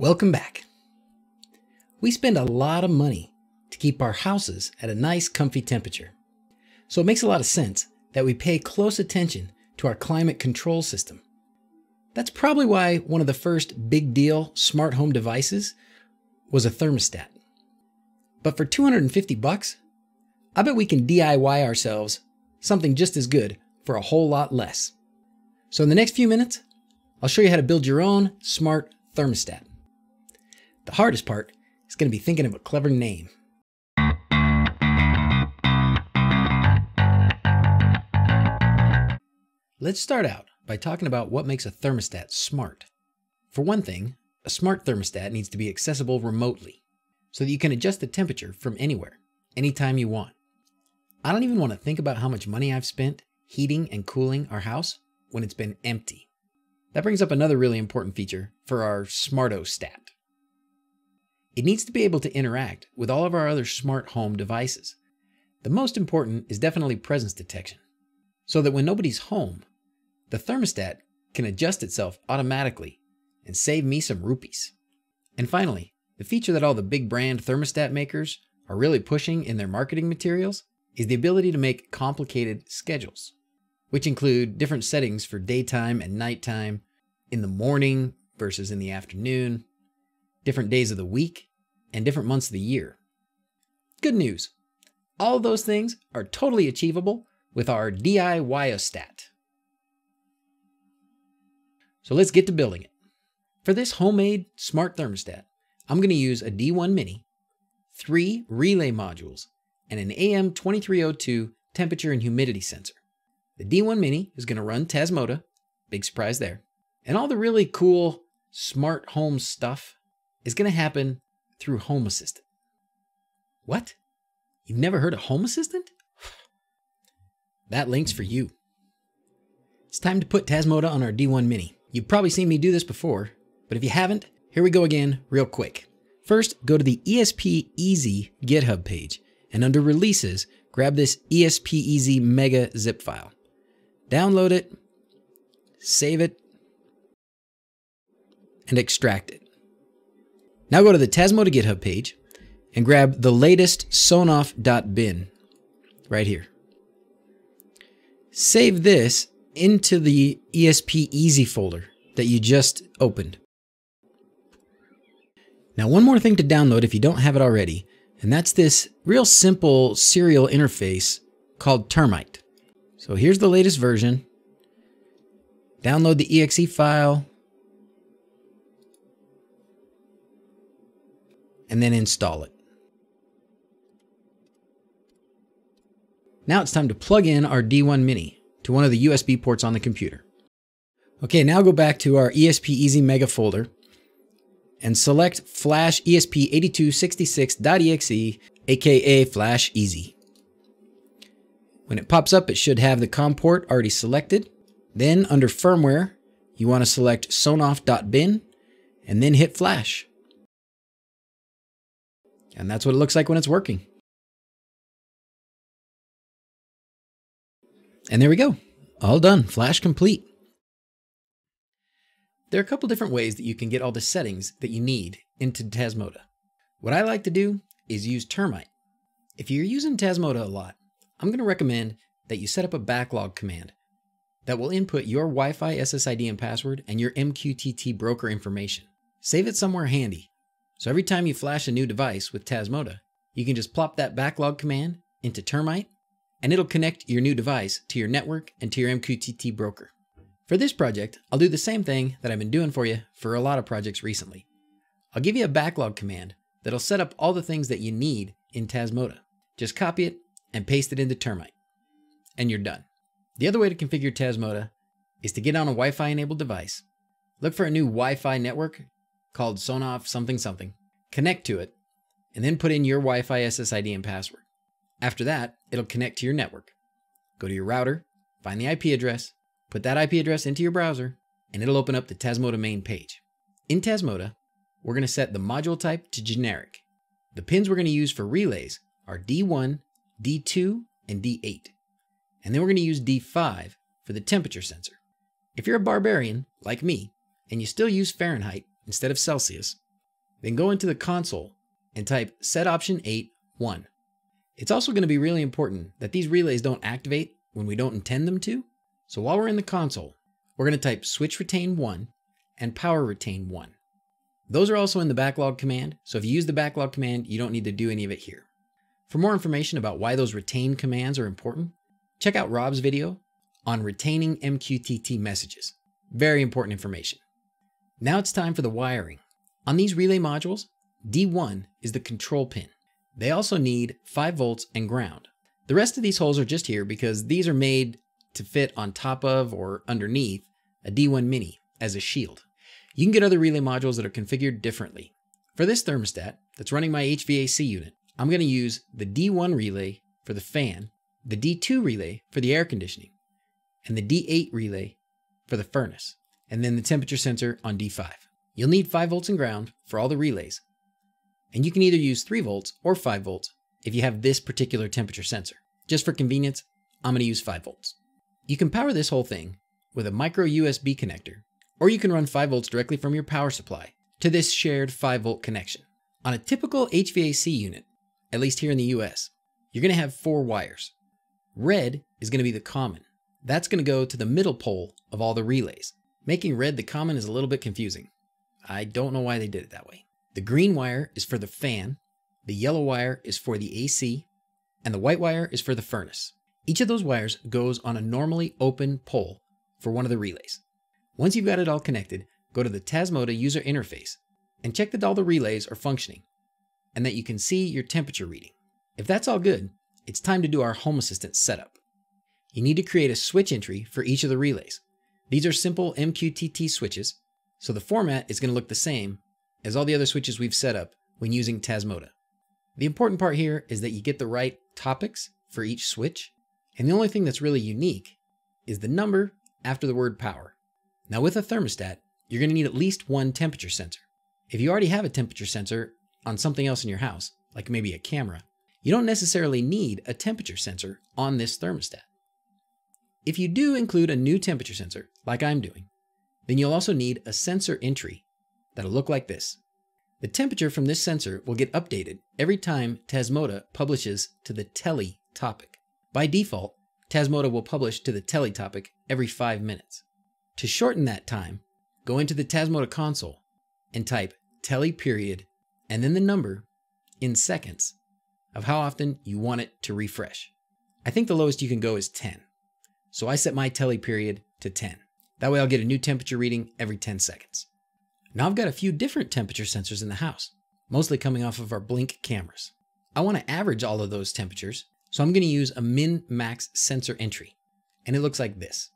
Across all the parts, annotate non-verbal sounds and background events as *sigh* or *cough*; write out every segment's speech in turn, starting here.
Welcome back. We spend a lot of money to keep our houses at a nice, comfy temperature. So it makes a lot of sense that we pay close attention to our climate control system. That's probably why one of the first big deal smart home devices was a thermostat. But for 250 bucks, I bet we can DIY ourselves something just as good for a whole lot less. So in the next few minutes, I'll show you how to build your own smart thermostat. The hardest part is going to be thinking of a clever name. Let's start out by talking about what makes a thermostat smart. For one thing, a smart thermostat needs to be accessible remotely so that you can adjust the temperature from anywhere, anytime you want. I don't even want to think about how much money I've spent heating and cooling our house when it's been empty. That brings up another really important feature for our Smartostat. It needs to be able to interact with all of our other smart home devices. The most important is definitely presence detection, so that when nobody's home, the thermostat can adjust itself automatically and save me some rupees. And finally, the feature that all the big brand thermostat makers are really pushing in their marketing materials is the ability to make complicated schedules, which include different settings for daytime and nighttime, in the morning versus in the afternoon, different days of the week, and different months of the year. Good news. All those things are totally achievable with our DIYostat. So let's get to building it. For this homemade smart thermostat, I'm going to use a D1 Mini, three relay modules, and an AM2302 temperature and humidity sensor. The D1 Mini is going to run Tasmota, big surprise there, and all the really cool smart home stuff is going to happen through Home Assistant. What? You've never heard of Home Assistant? *sighs* that link's for you. It's time to put Tasmota on our D1 Mini. You've probably seen me do this before, but if you haven't, here we go again real quick. First, go to the ESP Easy GitHub page, and under Releases, grab this ESP Easy Mega zip file. Download it, save it, and extract it. Now go to the Tasmota GitHub page and grab the latest sonoff.bin right here. Save this into the ESP Easy folder that you just opened. Now, one more thing to download if you don't have it already, and that's this real simple serial interface called Termite. So here's the latest version. Download the exe file, and then install it. Now it's time to plug in our D1 Mini to one of the USB ports on the computer. Okay, now go back to our ESP Easy Mega folder and select Flash ESP8266.exe, aka Flash Easy. When it pops up, it should have the COM port already selected. Then under firmware, you want to select sonoff.bin and then hit Flash. And that's what it looks like when it's working. And there we go. All done. Flash complete. There are a couple different ways that you can get all the settings that you need into Tasmota. What I like to do is use Termite. If you're using Tasmota a lot, I'm going to recommend that you set up a backlog command that will input your Wi-Fi SSID and password and your MQTT broker information. Save it somewhere handy so every time you flash a new device with Tasmota, you can just plop that backlog command into Termite, and it'll connect your new device to your network and to your MQTT broker. For this project, I'll do the same thing that I've been doing for you for a lot of projects recently. I'll give you a backlog command that'll set up all the things that you need in Tasmota. Just copy it and paste it into Termite, and you're done. The other way to configure Tasmota is to get on a Wi-Fi enabled device, look for a new Wi-Fi network called Sonoff something something, connect to it, and then put in your Wi Fi SSID and password. After that, it'll connect to your network. Go to your router, find the IP address, put that IP address into your browser, and it'll open up the Tasmota main page. In Tasmota, we're going to set the module type to generic. The pins we're going to use for relays are D1, D2, and D8. And then we're going to use D5 for the temperature sensor. If you're a barbarian, like me, and you still use Fahrenheit, instead of Celsius, Then go into the console and type set option 8 1. It's also going to be really important that these relays don't activate when we don't intend them to. So while we're in the console, we're going to type switch retain 1 and power retain 1. Those are also in the backlog command, so if you use the backlog command, you don't need to do any of it here. For more information about why those retain commands are important, check out Rob's video on retaining MQTT messages. Very important information. Now it's time for the wiring. On these relay modules, D1 is the control pin. They also need 5 volts and ground. The rest of these holes are just here because these are made to fit on top of or underneath a D1 Mini as a shield. You can get other relay modules that are configured differently. For this thermostat that's running my HVAC unit, I'm going to use the D1 relay for the fan, the D2 relay for the air conditioning, and the D8 relay for the furnace, and then the temperature sensor on D5. You'll need 5 volts and ground for all the relays, and you can either use 3 volts or 5 volts if you have this particular temperature sensor. Just for convenience, I'm going to use 5 volts. You can power this whole thing with a micro USB connector, or you can run 5 volts directly from your power supply to this shared 5 volt connection. On a typical HVAC unit, at least here in the US, you're going to have four wires. Red is going to be the common. That's going to go to the middle pole of all the relays. Making red the common is a little bit confusing. I don't know why they did it that way. The green wire is for the fan, the yellow wire is for the AC, and the white wire is for the furnace. Each of those wires goes on a normally open pole for one of the relays. Once you've got it all connected, go to the Tasmota user interface and check that all the relays are functioning and that you can see your temperature reading. If that's all good, it's time to do our Home Assistant setup. You need to create a switch entry for each of the relays. These are simple MQTT switches, so the format is going to look the same as all the other switches we've set up when using Tasmota. The important part here is that you get the right topics for each switch, and the only thing that's really unique is the number after the word power. Now with a thermostat, you're going to need at least one temperature sensor. If you already have a temperature sensor on something else in your house, like maybe a camera, you don't necessarily need a temperature sensor on this thermostat. If you do include a new temperature sensor, like I'm doing, then you'll also need a sensor entry that'll look like this. The temperature from this sensor will get updated every time Tasmota publishes to the Tele topic. By default, Tasmota will publish to the Tele topic every 5 minutes. To shorten that time, go into the Tasmota console and type Tele period and then the number in seconds of how often you want it to refresh. I think the lowest you can go is 10. So I set my Tele period to 10. That way I'll get a new temperature reading every 10 seconds. Now I've got a few different temperature sensors in the house, mostly coming off of our Blink cameras. I want to average all of those temperatures, so I'm going to use a min-max sensor entry. And it looks like this.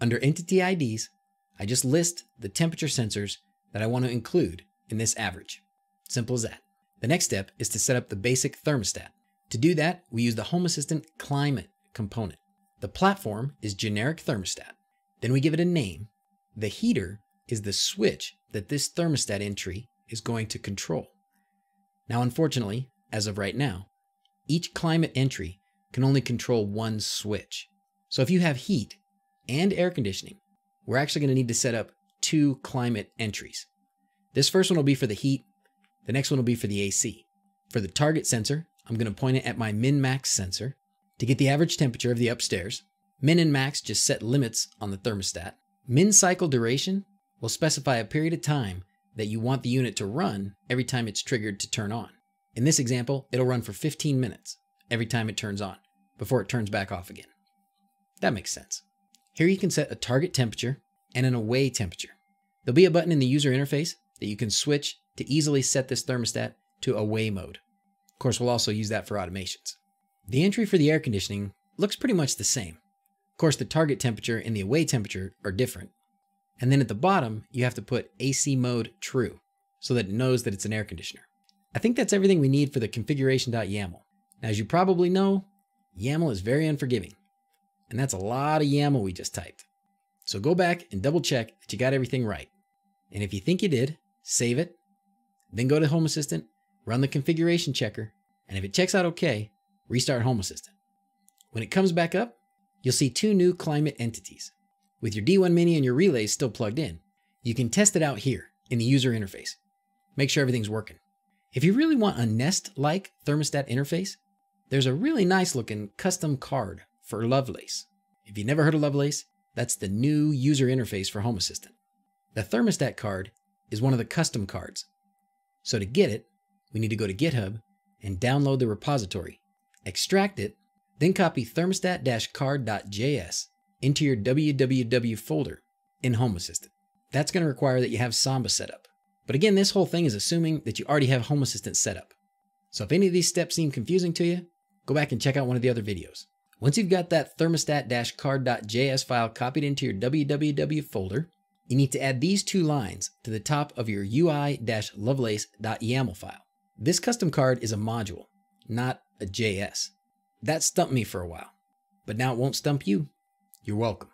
Under Entity IDs, I just list the temperature sensors that I want to include in this average. Simple as that. The next step is to set up the basic thermostat. To do that, we use the Home Assistant Climate component. The platform is generic thermostat. Then we give it a name. The heater is the switch that this thermostat entry is going to control. Now, unfortunately, as of right now, each climate entry can only control one switch. So if you have heat and air conditioning, we're actually going to need to set up two climate entries. This first one will be for the heat, the next one will be for the AC. For the target sensor, I'm going to point it at my min-max sensor to get the average temperature of the upstairs. Min and max just set limits on the thermostat. Min cycle duration will specify a period of time that you want the unit to run every time it's triggered to turn on. In this example, it'll run for 15 minutes every time it turns on before it turns back off again. That makes sense. Here you can set a target temperature and an away temperature. There'll be a button in the user interface that you can switch to easily set this thermostat to away mode. Of course, we'll also use that for automations. The entry for the air conditioning looks pretty much the same. Of course, the target temperature and the away temperature are different, and then at the bottom, you have to put AC mode true so that it knows that it's an air conditioner. I think that's everything we need for the configuration.yaml. Now, as you probably know, YAML is very unforgiving, and that's a lot of YAML we just typed. So go back and double check that you got everything right. And if you think you did, save it, then go to Home Assistant, run the configuration checker, and if it checks out okay, restart Home Assistant. When it comes back up, you'll see two new climate entities. With your D1 Mini and your relays still plugged in, you can test it out here in the user interface. make sure everything's working. If you really want a Nest-like thermostat interface, there's a really nice looking custom card for Lovelace. If you've never heard of Lovelace, that's the new user interface for Home Assistant. The thermostat card is one of the custom cards. So to get it, we need to go to GitHub and download the repository, extract it, then copy thermostat-card.js into your www folder in Home Assistant. That's going to require that you have Samba set up. But again, this whole thing is assuming that you already have Home Assistant set up. So if any of these steps seem confusing to you, go back and check out one of the other videos. Once you've got that thermostat-card.js file copied into your www folder, you need to add these two lines to the top of your ui-lovelace.yaml file. This custom card is a module, not a JS. That stumped me for a while, but now it won't stump you. You're welcome.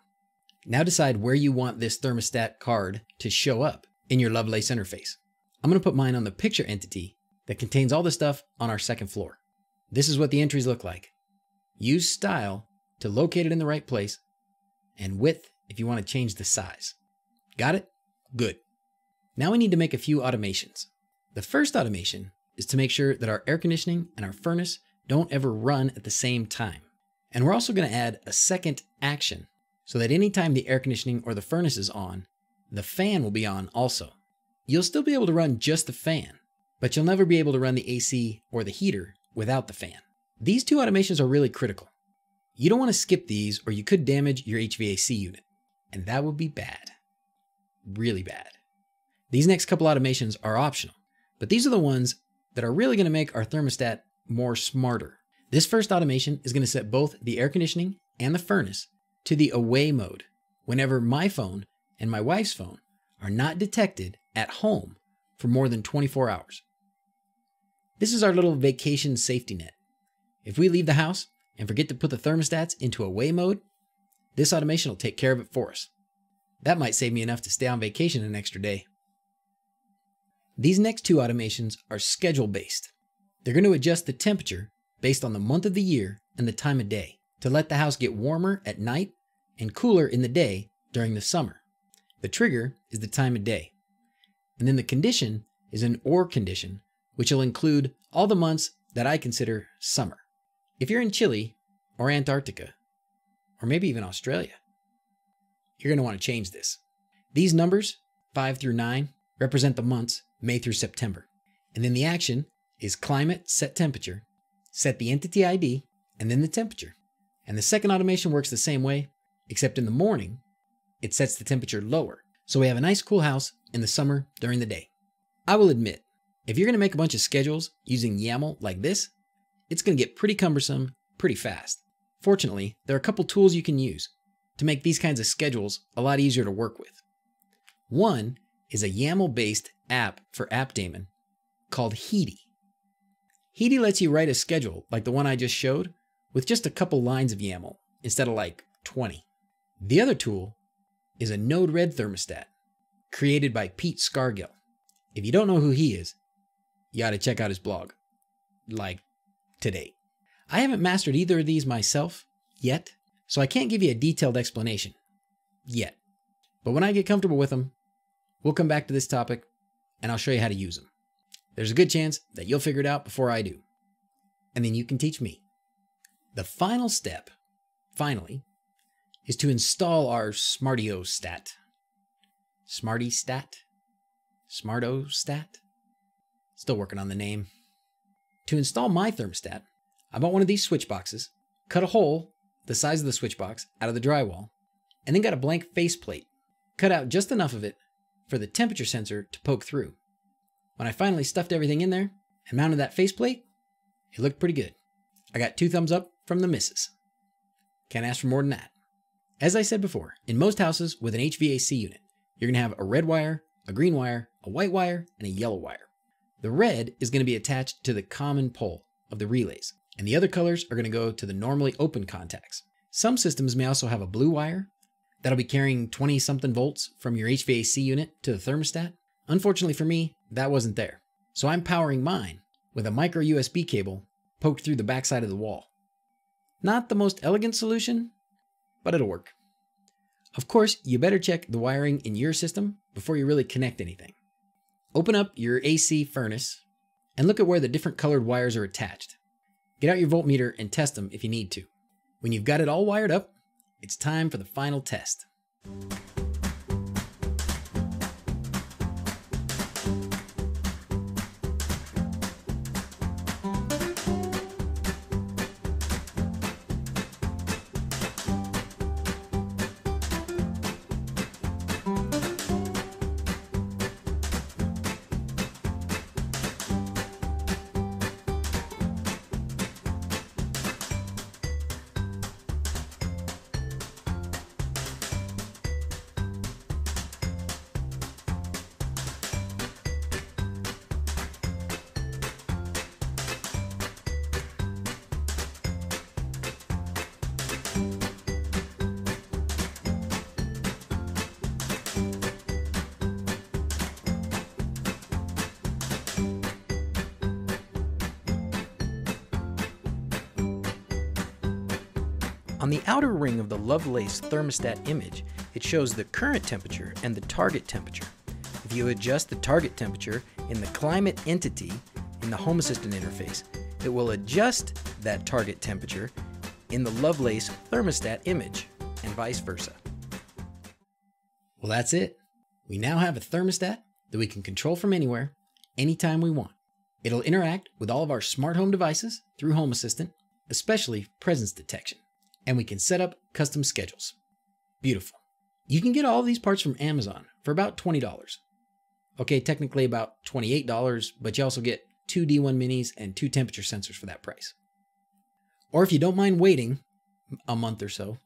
Now decide where you want this thermostat card to show up in your Lovelace interface. I'm going to put mine on the picture entity that contains all the stuff on our second floor. This is what the entries look like. Use style to locate it in the right place and width if you want to change the size. Got it? Good. Now we need to make a few automations. The first automation is to make sure that our air conditioning and our furnace don't ever run at the same time. And we're also going to add a second action so that anytime the air conditioning or the furnace is on, the fan will be on also. You'll still be able to run just the fan, but you'll never be able to run the AC or the heater without the fan. These two automations are really critical. You don't want to skip these or you could damage your HVAC unit, and that would be bad. Really bad. These next couple automations are optional, but these are the ones that are really going to make our thermostat more smarter. This first automation is going to set both the air conditioning and the furnace to the away mode whenever my phone and my wife's phone are not detected at home for more than 24 hours. This is our little vacation safety net. If we leave the house and forget to put the thermostats into away mode, this automation will take care of it for us. That might save me enough to stay on vacation an extra day. These next two automations are schedule based. They're going to adjust the temperature based on the month of the year and the time of day to let the house get warmer at night and cooler in the day during the summer. The trigger is the time of day. And then the condition is an OR condition, which will include all the months that I consider summer. If you're in Chile or Antarctica, or maybe even Australia, you're going to want to change this. These numbers, 5 through 9, represent the months May through September. And then the action is climate set temperature, set the entity ID, and then the temperature. And the second automation works the same way, except in the morning, it sets the temperature lower. So we have a nice cool house in the summer during the day. I will admit, if you're going to make a bunch of schedules using YAML like this, it's going to get pretty cumbersome pretty fast. Fortunately, there are a couple tools you can use to make these kinds of schedules a lot easier to work with. One is a YAML-based app for AppDaemon called Heaty. Heaty lets you write a schedule like the one I just showed with just a couple lines of YAML instead of like 20. The other tool is a Node-RED thermostat created by Pete Scargill. If you don't know who he is, you ought to check out his blog, like today. I haven't mastered either of these myself yet, so I can't give you a detailed explanation yet. But when I get comfortable with them, we'll come back to this topic and I'll show you how to use them. There's a good chance that you'll figure it out before I do. And then you can teach me. The final step, finally, is to install our Smartiostat. Smarty-stat? Smartostat? Still working on the name. To install my thermostat, I bought one of these switch boxes, cut a hole the size of the switch box out of the drywall, and then got a blank faceplate, cut out just enough of it for the temperature sensor to poke through. When I finally stuffed everything in there and mounted that faceplate, it looked pretty good. I got two thumbs up from the missus. Can't ask for more than that. As I said before, in most houses with an HVAC unit, you're going to have a red wire, a green wire, a white wire, and a yellow wire. The red is going to be attached to the common pole of the relays, and the other colors are going to go to the normally open contacts. Some systems may also have a blue wire that'll be carrying 20 something volts from your HVAC unit to the thermostat. Unfortunately for me, that wasn't there. So I'm powering mine with a micro USB cable poked through the backside of the wall. Not the most elegant solution, but it'll work. Of course, you better check the wiring in your system before you really connect anything. Open up your AC furnace and look at where the different colored wires are attached. Get out your voltmeter and test them if you need to. When you've got it all wired up, it's time for the final test. On the outer ring of the Lovelace thermostat image, it shows the current temperature and the target temperature. If you adjust the target temperature in the climate entity in the Home Assistant interface, it will adjust that target temperature in the Lovelace thermostat image, and vice versa. Well, that's it. We now have a thermostat that we can control from anywhere, anytime we want. It'll interact with all of our smart home devices through Home Assistant, especially presence detection and we can set up custom schedules. Beautiful. You can get all these parts from Amazon for about $20. Okay, technically about $28, but you also get two D1 minis and two temperature sensors for that price. Or if you don't mind waiting a month or so,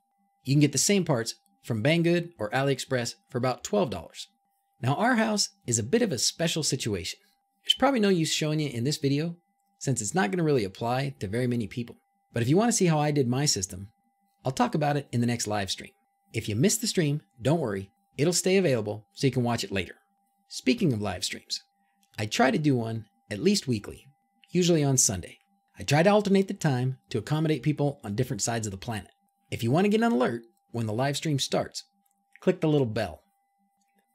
you can get the same parts from Banggood or AliExpress for about $12. Now, our house is a bit of a special situation. There's probably no use showing you in this video since it's not going to really apply to very many people. But if you want to see how I did my system, I'll talk about it in the next live stream. If you missed the stream, don't worry, it'll stay available so you can watch it later. Speaking of live streams, I try to do one at least weekly, usually on Sunday. I try to alternate the time to accommodate people on different sides of the planet. If you want to get an alert when the live stream starts, click the little bell.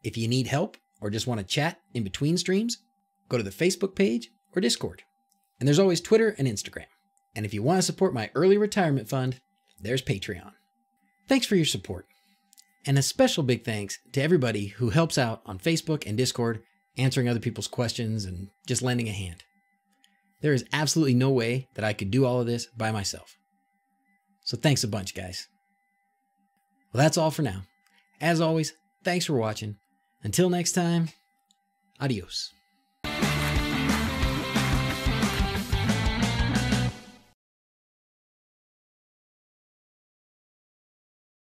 If you need help or just want to chat in between streams, go to the Facebook page or Discord. And there's always Twitter and Instagram. And if you want to support my early retirement fund, there's Patreon. Thanks for your support. And a special big thanks to everybody who helps out on Facebook and Discord, answering other people's questions and just lending a hand. There is absolutely no way that I could do all of this by myself. So thanks a bunch, guys. Well, that's all for now. As always, thanks for watching. Until next time, adios.